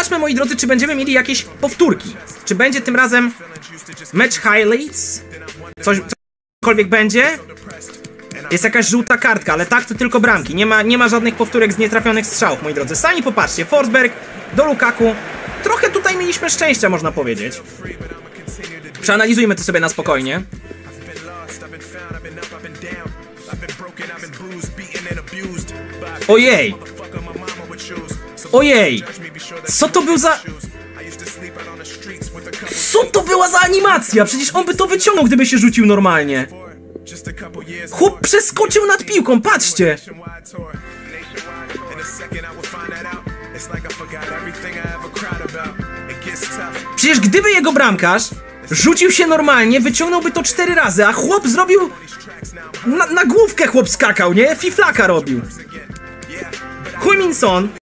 Zobaczmy, moi drodzy, czy będziemy mieli jakieś powtórki. Czy będzie tym razem match highlights? Coś, cokolwiek będzie? Jest jakaś żółta kartka, ale tak to tylko bramki. Nie ma, nie ma żadnych powtórek z nietrafionych strzałów, moi drodzy. Sami popatrzcie, Forsberg do Lukaku. Trochę tutaj mieliśmy szczęścia, można powiedzieć. Przeanalizujmy to sobie na spokojnie. Ojej! Ojej! Co to był za... Co to była za animacja? Przecież on by to wyciągnął, gdyby się rzucił normalnie. Chłop przeskoczył nad piłką, patrzcie! Przecież gdyby jego bramkarz rzucił się normalnie, wyciągnąłby to cztery razy, a chłop zrobił... Na, na główkę chłop skakał, nie? Fiflaka robił. Huiminson